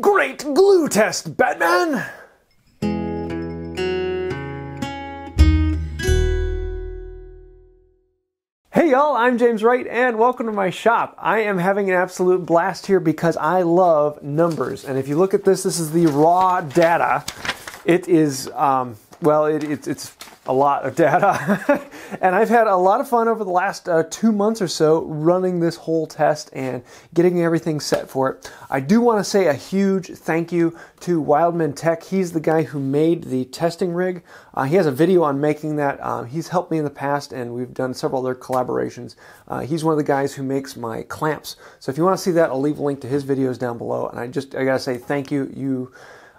Great glue test, Batman! Hey y'all, I'm James Wright and welcome to my shop. I am having an absolute blast here because I love numbers. And if you look at this, this is the raw data. It is, um, well, it, it, it's a lot of data. and I've had a lot of fun over the last uh, two months or so running this whole test and getting everything set for it. I do want to say a huge thank you to Wildman Tech. He's the guy who made the testing rig. Uh, he has a video on making that. Um, he's helped me in the past and we've done several other collaborations. Uh, he's one of the guys who makes my clamps. So if you want to see that, I'll leave a link to his videos down below. And I just, I gotta say thank you. You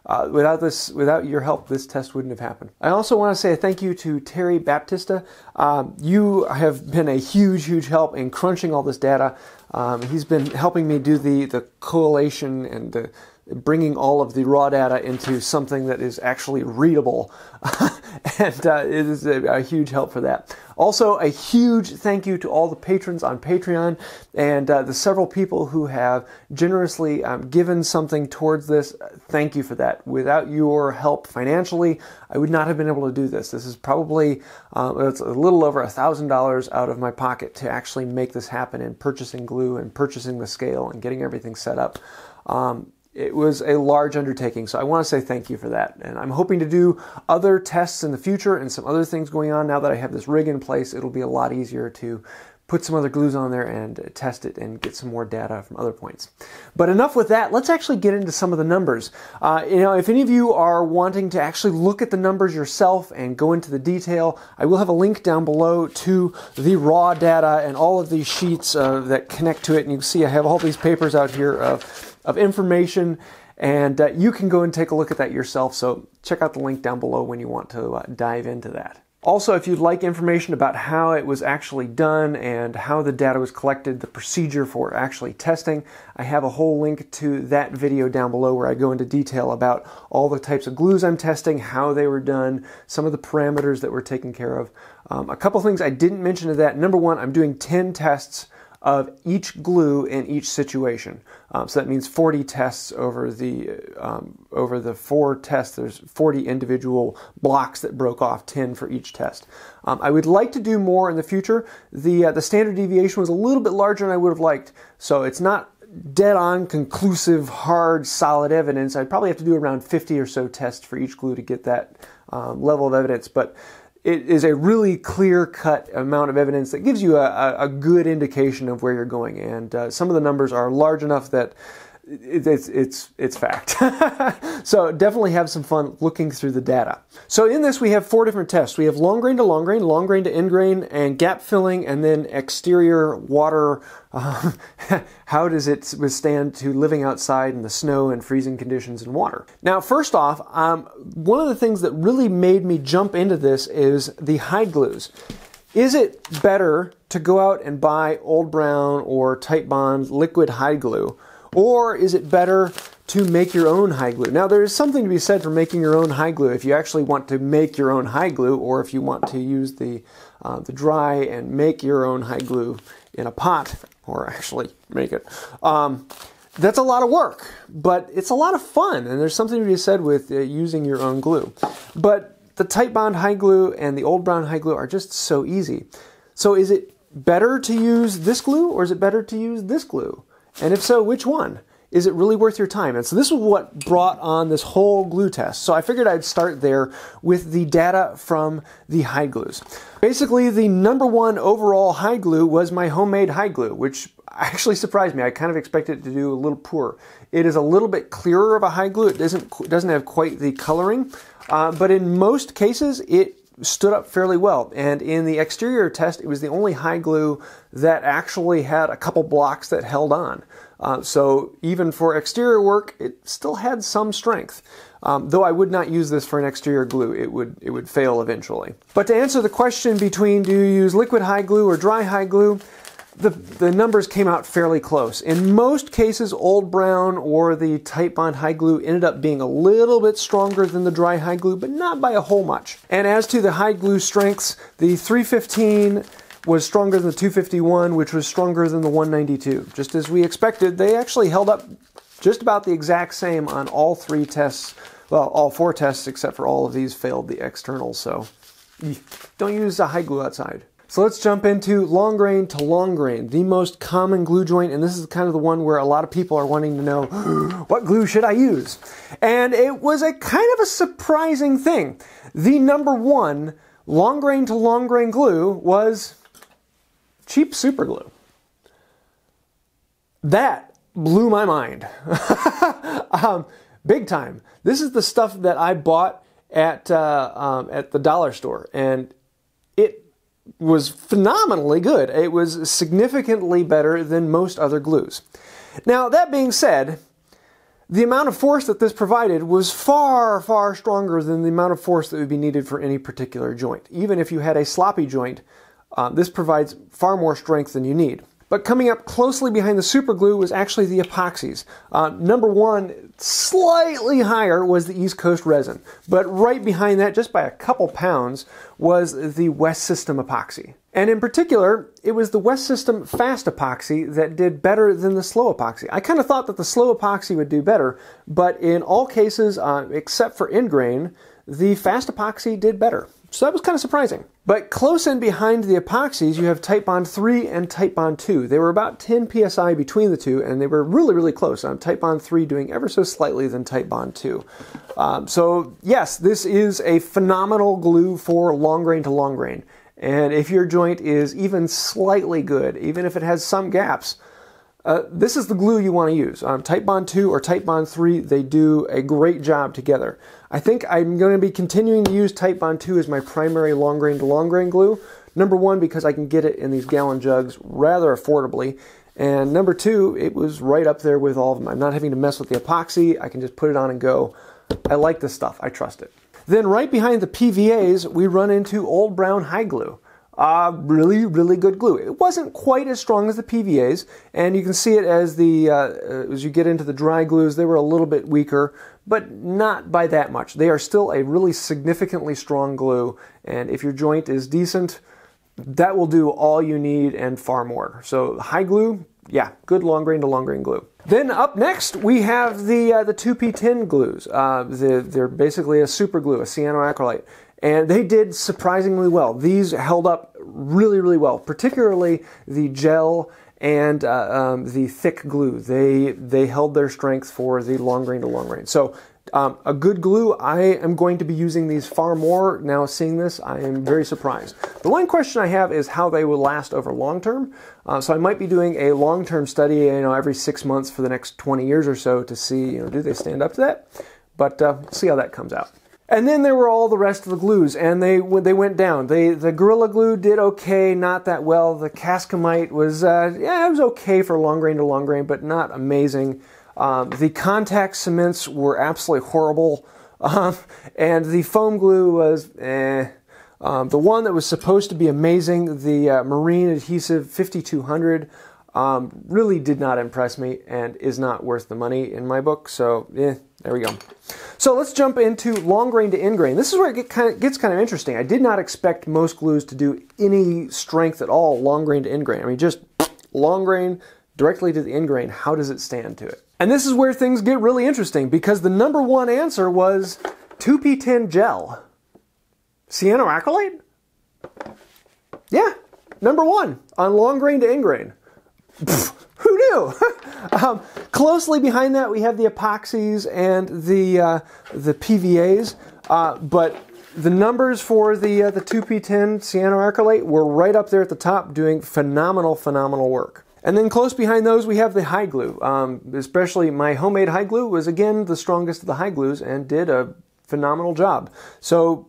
uh, without this, without your help, this test wouldn't have happened. I also want to say a thank you to Terry Baptista. Um, you have been a huge, huge help in crunching all this data. Um, he's been helping me do the the collation and the bringing all of the raw data into something that is actually readable. and uh, it is a, a, huge help for that. Also, a huge thank you to all the patrons on Patreon and uh, the several people who have generously um, given something towards this. Thank you for that. Without your help financially, I would not have been able to do this. This is probably uh, it's a little over a thousand dollars out of my pocket to actually make this happen in purchasing glue and purchasing the scale and getting everything set up. Um, it was a large undertaking. So I want to say thank you for that. And I'm hoping to do other tests in the future and some other things going on. Now that I have this rig in place, it'll be a lot easier to put some other glues on there and test it and get some more data from other points. But enough with that. Let's actually get into some of the numbers. Uh, you know, if any of you are wanting to actually look at the numbers yourself and go into the detail, I will have a link down below to the raw data and all of these sheets uh, that connect to it. And you can see I have all these papers out here of of information, and uh, you can go and take a look at that yourself. So check out the link down below when you want to uh, dive into that. Also, if you'd like information about how it was actually done and how the data was collected, the procedure for actually testing, I have a whole link to that video down below where I go into detail about all the types of glues I'm testing, how they were done, some of the parameters that were taken care of. Um, a couple things I didn't mention to that. Number one, I'm doing 10 tests of each glue in each situation. Um, so that means 40 tests over the um, over the four tests. There's 40 individual blocks that broke off, 10 for each test. Um, I would like to do more in the future. The uh, the standard deviation was a little bit larger than I would have liked, so it's not dead on conclusive hard solid evidence i'd probably have to do around 50 or so tests for each glue to get that um, level of evidence but it is a really clear cut amount of evidence that gives you a, a, good indication of where you're going. And uh, some of the numbers are large enough that it's it's it's fact. so definitely have some fun looking through the data. So in this we have four different tests. We have long grain to long grain, long grain to end grain, and gap filling, and then exterior water. Uh, how does it withstand to living outside in the snow and freezing conditions and water? Now, first off, um, one of the things that really made me jump into this is the hide glues. Is it better to go out and buy Old Brown or Titebond liquid hide glue? Or is it better to make your own hide glue? Now, there is something to be said for making your own hide glue if you actually want to make your own hide glue, or if you want to use the, uh, the dry and make your own hide glue in a pot, or actually make it. Um, that's a lot of work, but it's a lot of fun, and there's something to be said with uh, using your own glue. But the tight bond hide glue and the Old Brown hide glue are just so easy. So is it better to use this glue, or is it better to use this glue? And if so, which one? Is it really worth your time? And so this is what brought on this whole glue test. So I figured I'd start there with the data from the hide glues. Basically, the number one overall hide glue was my homemade hide glue, which actually surprised me. I kind of expected it to do a little poor. It is a little bit clearer of a hide glue. It doesn't doesn't have quite the coloring, uh, but in most cases, it stood up fairly well. And in the exterior test, it was the only hide glue that actually had a couple blocks that held on. Uh, so even for exterior work, it still had some strength. Um, though I would not use this for an exterior glue, it would it would fail eventually. But to answer the question between do you use liquid hide glue or dry hide glue, the, the numbers came out fairly close. In most cases, Old Brown or the Tight Bond hide glue ended up being a little bit stronger than the dry hide glue, but not by a whole much. And as to the hide glue strengths, the 315 was stronger than the 251, which was stronger than the 192. Just as we expected, they actually held up just about the exact same on all three tests. Well, all four tests except for all of these failed the external, so eh, don't use the hide glue outside. So let's jump into long grain to long grain, the most common glue joint, and this is kind of the one where a lot of people are wanting to know what glue should I use? And it was a kind of a surprising thing. The number one long grain to long grain glue was cheap super glue. That blew my mind. um, big time. This is the stuff that I bought at uh, um, at the dollar store, and was phenomenally good. It was significantly better than most other glues. Now, that being said, the amount of force that this provided was far, far stronger than the amount of force that would be needed for any particular joint. Even if you had a sloppy joint, uh, this provides far more strength than you need. But coming up closely behind the super glue was actually the epoxies. Uh, number one, slightly higher, was the East Coast resin. But right behind that, just by a couple pounds, was the West System epoxy. And in particular, it was the West System fast epoxy that did better than the slow epoxy. I kind of thought that the slow epoxy would do better, but in all cases, uh, except for end grain, the fast epoxy did better. So that was kind of surprising. But close in behind the epoxies, you have Titebond 3 and Titebond 2. They were about 10 psi between the two, and they were really, really close. Um, Bond 3 doing ever so slightly than Titebond 2. Um, so, yes, this is a phenomenal glue for long grain to long grain. And if your joint is even slightly good, even if it has some gaps, uh, this is the glue you want to use. Um, Bond 2 or Titebond 3, they do a great job together. I think I'm going to be continuing to use Titebond 2 as my primary long grain to long grain glue. Number one, because I can get it in these gallon jugs rather affordably. And number two, it was right up there with all of them. I'm not having to mess with the epoxy. I can just put it on and go. I like this stuff. I trust it. Then right behind the PVAs, we run into Old Brown Hide Glue. Uh, really, really good glue. It wasn't quite as strong as the PVAs, and you can see it as the uh, as you get into the dry glues. They were a little bit weaker, but not by that much. They are still a really significantly strong glue, and if your joint is decent, that will do all you need and far more. So hide glue, yeah, good long grain to long grain glue. Then up next we have the uh, the 2P10 glues. Uh, the, they're basically a super glue, a cyanoacrylate and they did surprisingly well. These held up really, really well, particularly the gel and uh, um, the thick glue. They they held their strength for the long grain to long grain. So um, a good glue. I am going to be using these far more now. Seeing this, I am very surprised. The one question I have is how they will last over long term. Uh, so I might be doing a long term study, you know, every six months for the next 20 years or so to see, you know, do they stand up to that? But uh, see how that comes out. And then there were all the rest of the glues, and they they went down. They the Gorilla Glue did okay, not that well. The Cascamite was uh, yeah, it was okay for long grain to long grain, but not amazing. Um, the contact cements were absolutely horrible, um, and the foam glue was eh. Um, the one that was supposed to be amazing, the uh, Marine Adhesive 5200, um, really did not impress me and is not worth the money in my book. So, yeah, there we go. So let's jump into long grain to end grain. This is where it get kind of, gets kind of interesting. I did not expect most glues to do any strength at all, long grain to end grain. I mean, just long grain directly to the end grain. How does it stand to it? And this is where things get really interesting because the number one answer was 2P10 gel. Cyanoacrylate? Yeah, number one on long grain to end grain. Who knew? um, closely behind that, we have the epoxies and the uh, the PVAs, uh, but the numbers for the uh, the 2P10 cyanoacrylate were right up there at the top, doing phenomenal, phenomenal work. And then close behind those, we have the hide glue. Um, especially my homemade hide glue was again the strongest of the hide glues and did a phenomenal job. So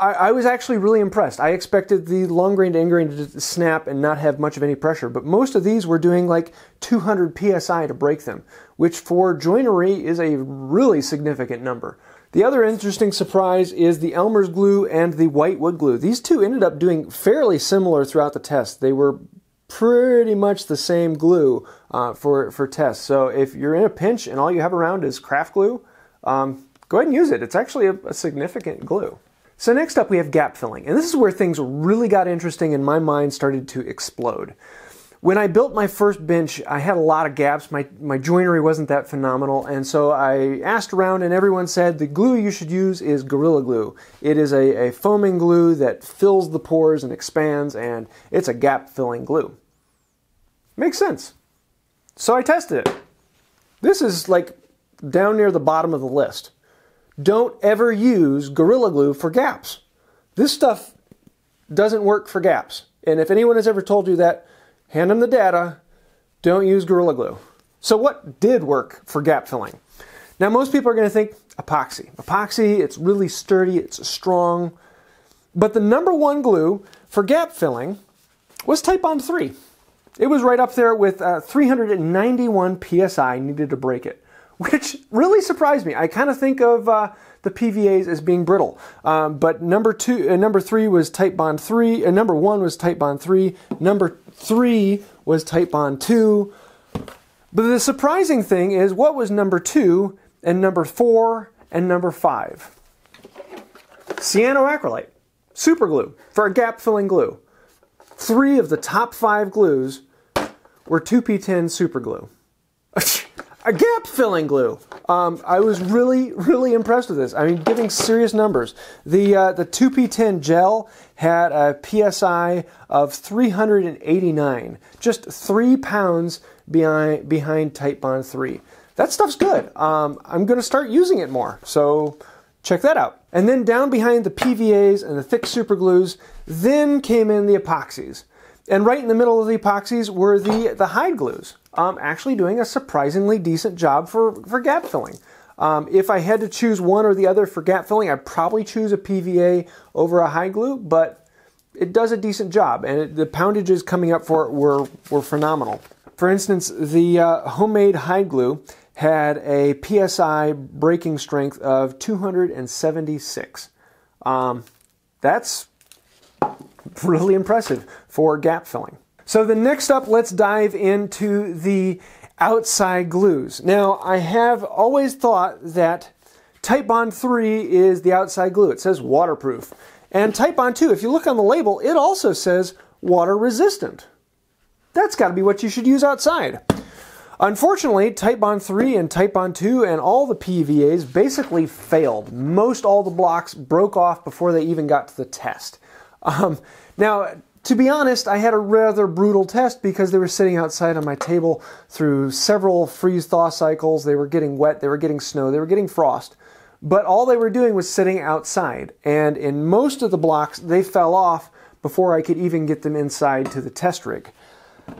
I, I, was actually really impressed. I expected the long grain to end grain to snap and not have much of any pressure, but most of these were doing like 200 psi to break them, which for joinery is a really significant number. The other interesting surprise is the Elmer's glue and the white wood glue. These two ended up doing fairly similar throughout the test. They were pretty much the same glue uh, for, for tests. So if you're in a pinch and all you have around is craft glue, um, go ahead and use it. It's actually a, a significant glue. So next up we have gap filling, and this is where things really got interesting and my mind started to explode. when I built my first bench, I had a lot of gaps. My, my joinery wasn't that phenomenal. And so I asked around, and everyone said the glue you should use is Gorilla Glue. It is a, a foaming glue that fills the pores and expands, and it's a gap filling glue. Makes sense. So I tested it. This is like down near the bottom of the list. Don't ever use Gorilla Glue for gaps. This stuff doesn't work for gaps. And if anyone has ever told you that, hand them the data, don't use Gorilla Glue. So what did work for gap filling? Now most people are going to think epoxy. Epoxy, it's really sturdy, it's strong. But the number one glue for gap filling was Titebond 3. It was right up there with uh, 391 psi needed to break it, which really surprised me. I kind of think of uh, the PVAs as being brittle. Um, but number two, uh, number three was Titebond three, and number one was Titebond three. Number three was Titebond two. But the surprising thing is, what was number two and number four and number five? Cyanoacrylate, super glue for a gap filling glue. Three of the top five glues were 2P10 super glue. a gap filling glue. Um, I was really, really impressed with this. I mean, giving serious numbers. The uh, the 2P10 gel had a PSI of 389, just three pounds behind behind Titebond 3. That stuff's good. Um, I'm going to start using it more, so check that out. And then down behind the PVAs and the thick super glues, then came in the epoxies. And right in the middle of the epoxies were the, the hide glues, um, actually doing a surprisingly decent job for, for gap filling. Um, if I had to choose one or the other for gap filling, I'd probably choose a PVA over a hide glue, but it does a decent job, and it, the poundages coming up for it were, were phenomenal. For instance, the uh, homemade hide glue had a PSI breaking strength of 276. Um, that's really impressive for gap filling. So the next up, let's dive into the outside glues. Now, I have always thought that Titebond 3 is the outside glue. It says waterproof. And Titebond 2, if you look on the label, it also says water resistant. That's got to be what you should use outside. Unfortunately, Titebond 3 and Titebond 2 and all the PVAs basically failed. Most all the blocks broke off before they even got to the test. Um, now, to be honest, I had a rather brutal test because they were sitting outside on my table through several freeze thaw cycles. They were getting wet, they were getting snow, they were getting frost. But all they were doing was sitting outside. And in most of the blocks, they fell off before I could even get them inside to the test rig.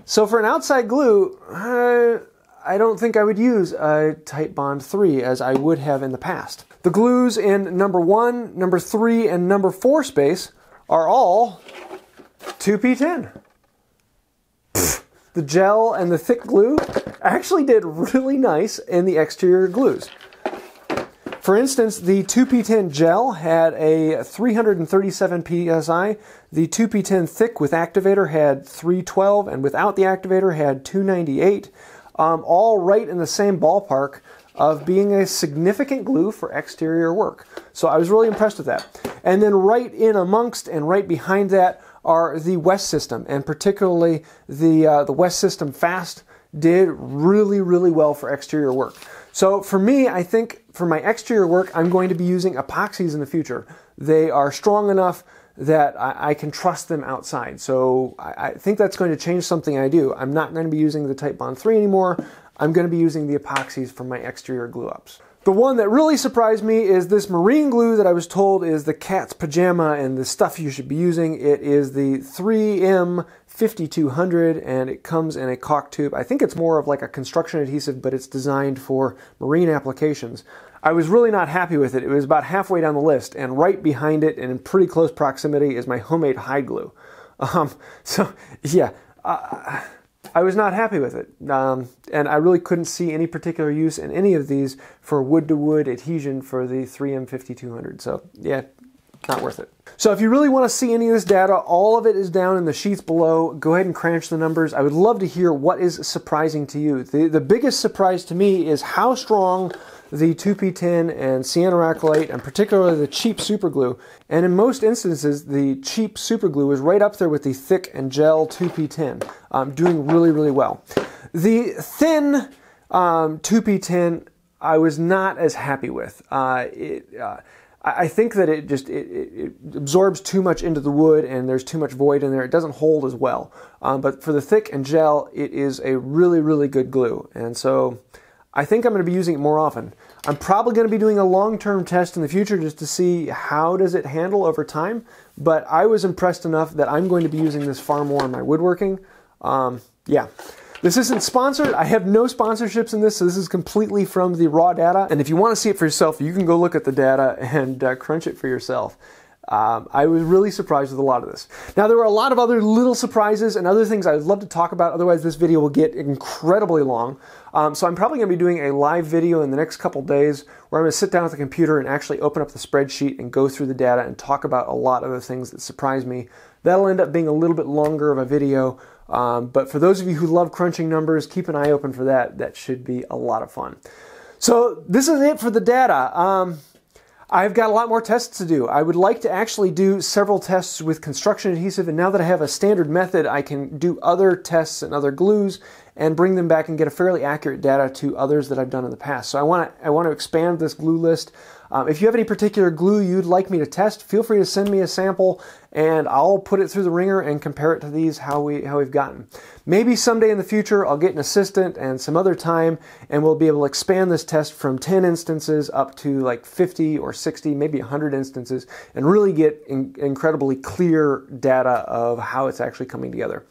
So for an outside glue, uh, I don't think I would use a Titebond 3 as I would have in the past. The glues in number 1, number 3, and number 4 space are all 2P10. the gel and the thick glue actually did really nice in the exterior glues. For instance, the 2P10 gel had a 337 psi. The 2P10 thick with activator had 312, and without the activator had 298. Um, all right in the same ballpark of being a significant glue for exterior work. So I was really impressed with that. And then right in amongst and right behind that are the West system, and particularly the uh, the West system Fast did really really well for exterior work. So for me, I think for my exterior work, I'm going to be using epoxies in the future. They are strong enough that I, I can trust them outside. So I, I, think that's going to change something I do. I'm not going to be using the Titebond 3 anymore. I'm going to be using the epoxies for my exterior glue ups. The one that really surprised me is this marine glue that I was told is the cat's pajama and the stuff you should be using. It is the 3M 5200 and it comes in a caulk tube. I think it's more of like a construction adhesive, but it's designed for marine applications. I was really not happy with it. It was about halfway down the list, and right behind it and in pretty close proximity is my homemade hide glue. Um, so, yeah. Uh, I was not happy with it, um, and I really couldn't see any particular use in any of these for wood-to-wood adhesion for the 3M5200. So yeah, not worth it. So if you really want to see any of this data, all of it is down in the sheets below. Go ahead and crunch the numbers. I would love to hear what is surprising to you. The, the biggest surprise to me is how strong the 2P10 and cyanoacrylate, and particularly the cheap superglue. And in most instances, the cheap superglue is right up there with the thick and gel 2P10, um, doing really, really well. The thin um, 2P10, I was not as happy with. Uh, it, uh, I think that it just it, it, absorbs too much into the wood and there's too much void in there. It doesn't hold as well. Um, but for the thick and gel, it is a really, really good glue. And so I think I'm going to be using it more often. I'm probably going to be doing a long-term test in the future just to see how does it handle over time. But I was impressed enough that I'm going to be using this far more in my woodworking. Um, yeah. This isn't sponsored. I have no sponsorships in this, so this is completely from the raw data. And if you want to see it for yourself, you can go look at the data and uh, crunch it for yourself. Um, I was really surprised with a lot of this. Now, there were a lot of other little surprises and other things I'd love to talk about. Otherwise, this video will get incredibly long. Um, so I'm probably going to be doing a live video in the next couple days where I'm going to sit down at the computer and actually open up the spreadsheet and go through the data and talk about a lot of the things that surprised me. That'll end up being a little bit longer of a video. Um, but for those of you who love crunching numbers, keep an eye open for that. That should be a lot of fun. So this is it for the data. Um, I've got a lot more tests to do. I would like to actually do several tests with construction adhesive, and now that I have a standard method, I can do other tests and other glues and bring them back and get a fairly accurate data to others that I've done in the past. So I want to I want to expand this glue list. Um, if you have any particular glue you'd like me to test, feel free to send me a sample and I'll put it through the ringer and compare it to these how we how we've gotten. Maybe someday in the future I'll get an assistant and some other time and we'll be able to expand this test from 10 instances up to like 50 or 60, maybe 100 instances and really get in, incredibly clear data of how it's actually coming together.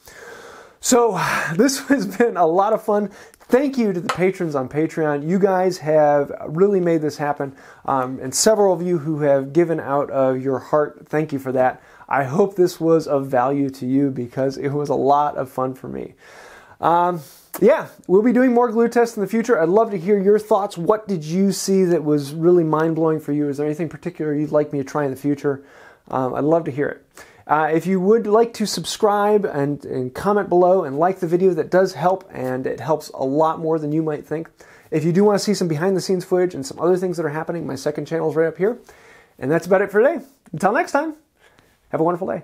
So this has been a lot of fun. Thank you to the patrons on Patreon. You guys have really made this happen, um, and several of you who have given out of your heart, thank you for that. I hope this was of value to you because it was a lot of fun for me. Um, yeah, we'll be doing more glue tests in the future. I'd love to hear your thoughts. What did you see that was really mind blowing for you? Is there anything particular you'd like me to try in the future? Um, I'd love to hear it. Uh, if you would like to subscribe and, and comment below and like the video, that does help, and it helps a lot more than you might think. If you do want to see some behind the scenes footage and some other things that are happening, my second channel is right up here. And that's about it for today. Until next time, have a wonderful day.